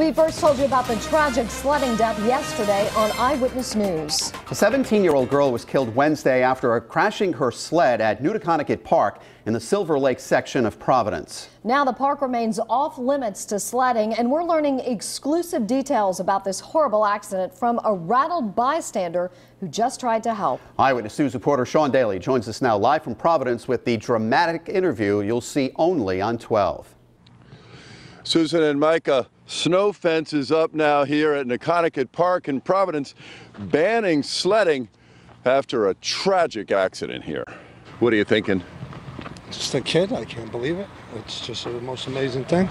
We first told you about the tragic sledding death yesterday on Eyewitness News. A 17 year old girl was killed Wednesday after crashing her sled at Neutaconkanut Park in the Silver Lake section of Providence. Now the park remains off limits to sledding, and we're learning exclusive details about this horrible accident from a rattled bystander who just tried to help. Eyewitness News reporter Sean Daly joins us now live from Providence with the dramatic interview you'll see only on 12. Susan and Micah, snow fence is up now here at Neutaconkanut Park in Providence, banning sledding after a tragic accident here. What are you thinking? Just a kid, I can't believe it. It's just the most amazing thing.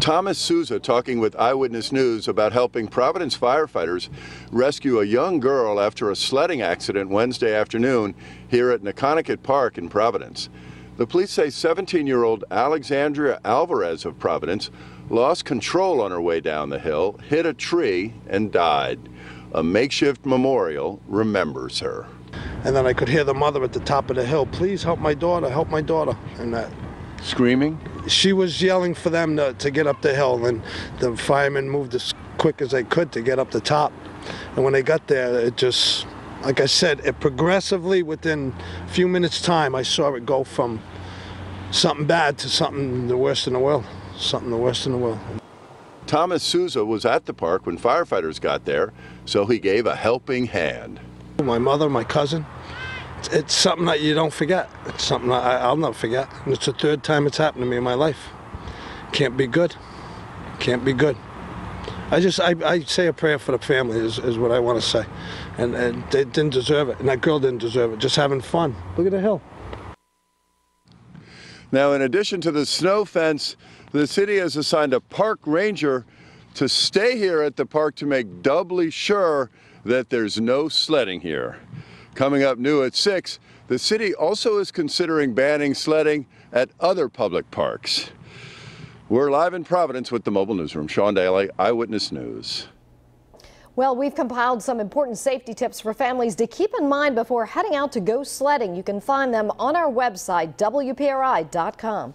Thomas Souza talking with Eyewitness News about helping Providence firefighters rescue a young girl after a sledding accident Wednesday afternoon here at Neutaconkanut Park in Providence. The police say 17 year old Alexandria Alvarez of Providence lost control on her way down the hill, hit a tree, and died. A makeshift memorial remembers her. And then I could hear the mother at the top of the hill, please help my daughter, help my daughter. And that Screaming? she was yelling for them to, to get up the hill, and the firemen moved as quick as they could to get up the top. And when they got there, it just, like I said, it progressively within a few minutes' time, I saw it go from something bad to something the worst in the world. Something the worst in the world. Thomas Souza was at the park when firefighters got there, so he gave a helping hand. My mother, my cousin, it's, it's something that you don't forget. It's something I, I'll never forget. And it's the third time it's happened to me in my life. Can't be good. Can't be good. I just, I, I say a prayer for the family is, is what I want to say. And, and they didn't deserve it. And that girl didn't deserve it. Just having fun. Look at the hill. Now, in addition to the snow fence, the city has assigned a park ranger to stay here at the park to make doubly sure that there's no sledding here. Coming up new at 6, the city also is considering banning sledding at other public parks. We're live in Providence with the mobile newsroom. Sean Daly, Eyewitness News. Well, we've compiled some important safety tips for families to keep in mind before heading out to go sledding. You can find them on our website, WPRI.com.